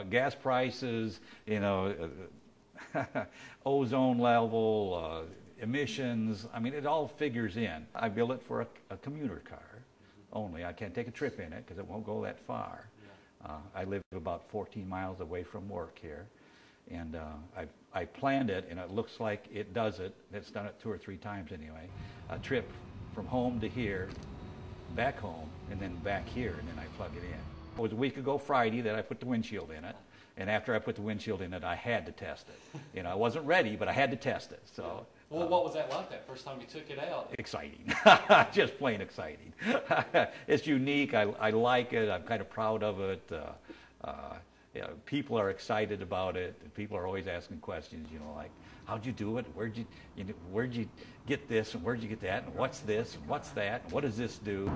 uh, gas prices, you know, uh, ozone level, uh, emissions. I mean, it all figures in. I built it for a, a commuter car only. I can't take a trip in it because it won't go that far. Uh, I live about 14 miles away from work here, and uh, I, I planned it, and it looks like it does it. It's done it two or three times anyway. A trip from home to here, back home, and then back here, and then I plug it in. It was a week ago Friday that I put the windshield in it, and after I put the windshield in it, I had to test it. You know, I wasn't ready, but I had to test it. So. Well, what was that like that first time you took it out? exciting, just plain exciting. it's unique. I, I like it. I'm kind of proud of it. Uh, uh, yeah, people are excited about it. People are always asking questions. You know, like, how'd you do it? Where'd you, you know, where'd you get this? And where'd you get that? And what's this? And what's that? And what does this do?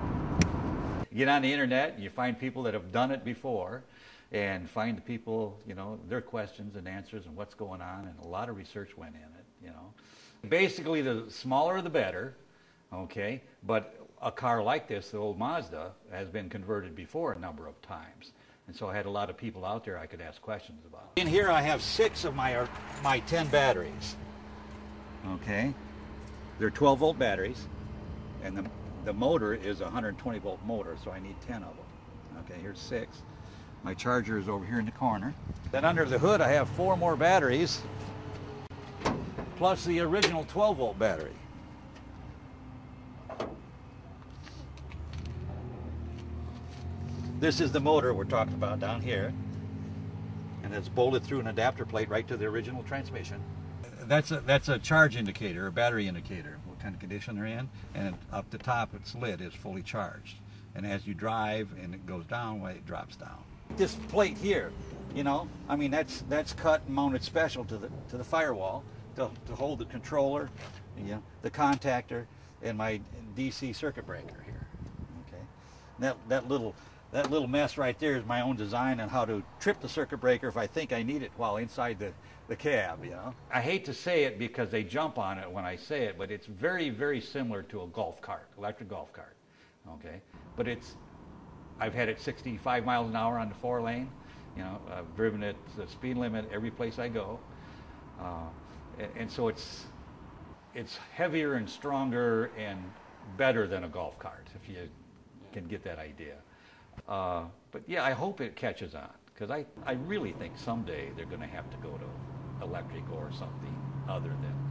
You get on the internet and you find people that have done it before, and find the people, you know, their questions and answers and what's going on. And a lot of research went in it. You know. Basically, the smaller the better, okay? But a car like this, the old Mazda, has been converted before a number of times. And so I had a lot of people out there I could ask questions about. In here I have six of my, uh, my 10 batteries. Okay? They're 12 volt batteries, and the, the motor is a 120 volt motor, so I need 10 of them. Okay, here's six. My charger is over here in the corner. Then under the hood I have four more batteries plus the original 12 volt battery. This is the motor we're talking about down here. And it's bolted through an adapter plate right to the original transmission. That's a, that's a charge indicator, a battery indicator, kind of condition they're in. And up the top, its lid is fully charged. And as you drive and it goes down, well, it drops down. This plate here, you know, I mean, that's, that's cut and mounted special to the, to the firewall to, to hold the controller, you know, the contactor, and my DC circuit breaker here. Okay, that that little that little mess right there is my own design on how to trip the circuit breaker if I think I need it while inside the, the cab, you know. I hate to say it because they jump on it when I say it, but it's very, very similar to a golf cart, electric golf cart, okay? But it's, I've had it 65 miles an hour on the four lane, you know, I've driven it the speed limit every place I go. Uh, and, and so it's it's heavier and stronger and better than a golf cart if you can get that idea. Uh, but yeah, I hope it catches on because I, I really think someday they're going to have to go to electric or something other than.